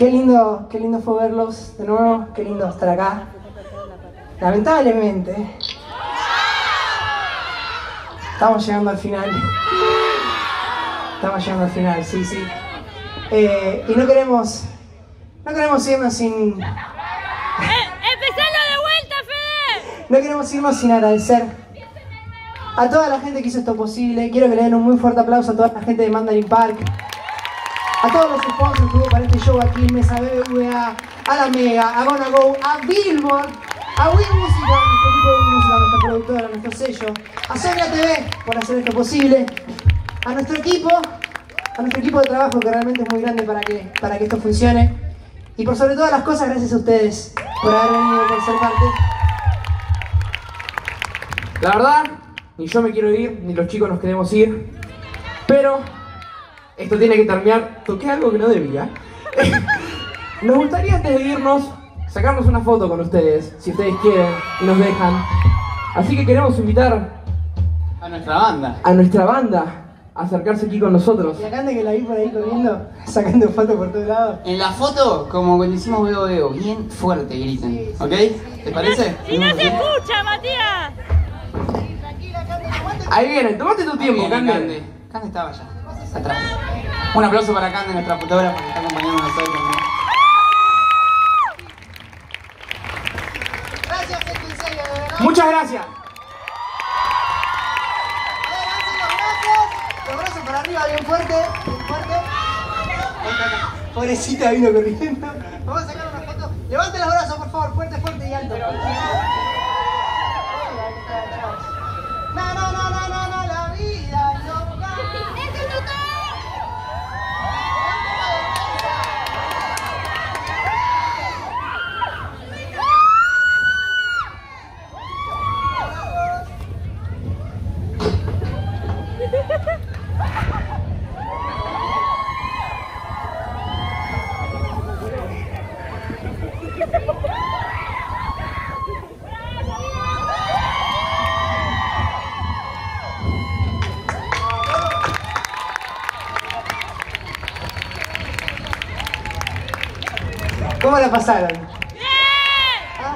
Qué lindo, qué lindo fue verlos de nuevo, qué lindo estar acá. Lamentablemente, estamos llegando al final. Estamos llegando al final, sí, sí. Eh, y no queremos, no queremos irnos sin, ¡Eh, ¡Empezalo de vuelta, Fede! no queremos irnos sin agradecer a toda la gente que hizo esto posible. Quiero que le den un muy fuerte aplauso a toda la gente de Mandarin Park, a todos los sponsors que hubo para este show aquí, Mesa BBVA, a la Mega, a Gonna Go, a Billboard, a Wii Music, a nuestro equipo de Music, a nuestra productora, a nuestro sello, a Sonia TV por hacer esto posible, a nuestro equipo, a nuestro equipo de trabajo que realmente es muy grande para que, para que esto funcione. Y por sobre todas las cosas, gracias a ustedes por haber venido, por ser parte. La verdad, ni yo me quiero ir, ni los chicos nos queremos ir. Pero esto tiene que terminar. Toqué algo que no debía. Nos gustaría antes de irnos sacarnos una foto con ustedes, si ustedes quieren y nos dejan. Así que queremos invitar A nuestra banda. a nuestra banda a acercarse aquí con nosotros. Y acá que la vi por ahí corriendo, sacando fotos por todos lados. En la foto, como cuando hicimos veo veo, bien fuerte griten, ¿ok? ¿Te parece? ¡Y no se escucha, Matías! Ahí viene, tomate tu tiempo, Cande. Cande. Estaba allá, atrás. Un aplauso para Cande, nuestra fotógrafa que está acompañándonos hoy también. Gracias, serio, de verdad. Muchas gracias. Adelante, los brazos. Los brazos para arriba, bien fuerte, bien fuerte. Pobrecita vino corriendo. Vamos a sacar una foto. Levante los brazos, por favor, fuerte, fuerte y alto. ¿Cómo la pasaron? Ah.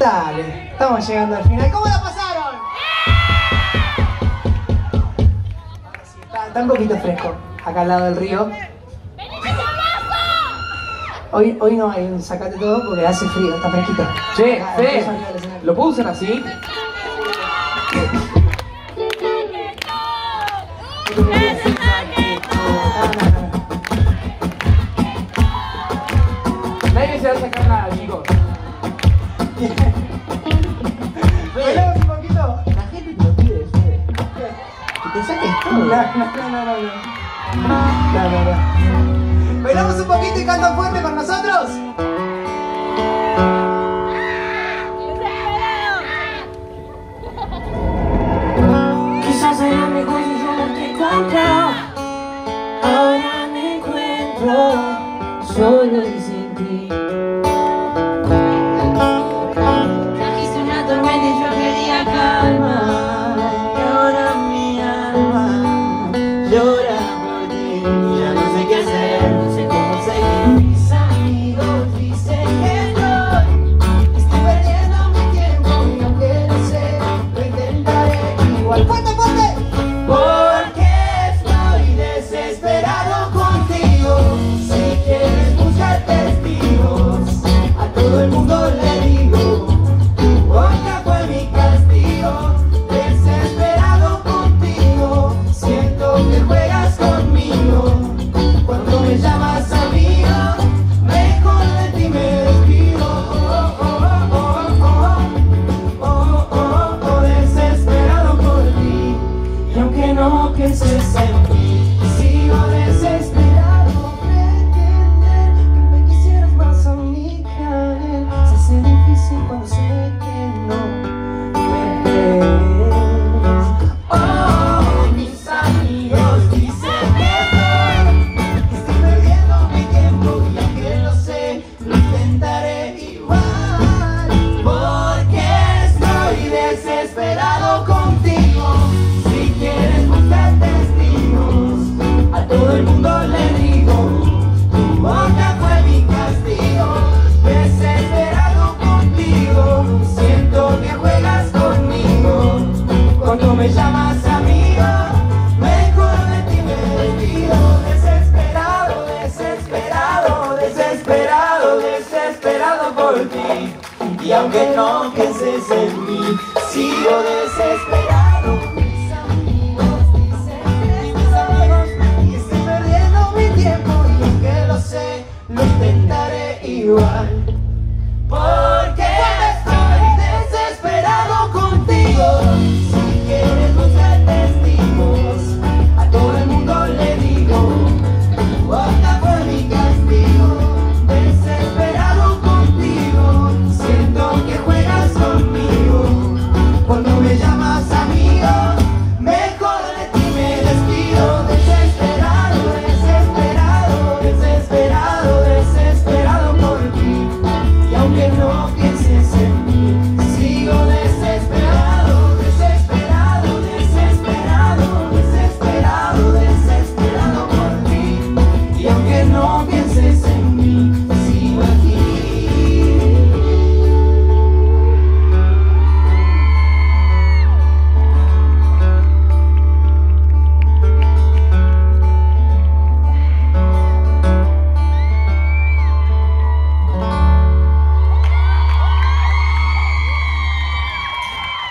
Dale, estamos llegando al final. ¿Cómo la pasaron? Está, está un poquito fresco, acá al lado del río. Hoy, hoy no hay un sacate todo porque hace frío, está fresquito. Che, Acá, Fe. ¿lo puedo usar así? ¿Bailamos un poquito y cantan fuerte con nosotros? Quizás era mejor si yo no te encontraba Ahora me encuentro solo y sin ti Mundo le digo, tu boca fue mi castigo, desesperado contigo, siento que juegas conmigo. Cuando me llamas amiga, mejor de ti me despido, desesperado, desesperado, desesperado, desesperado por ti. Y aunque no quieres en mí, sigo desesperado.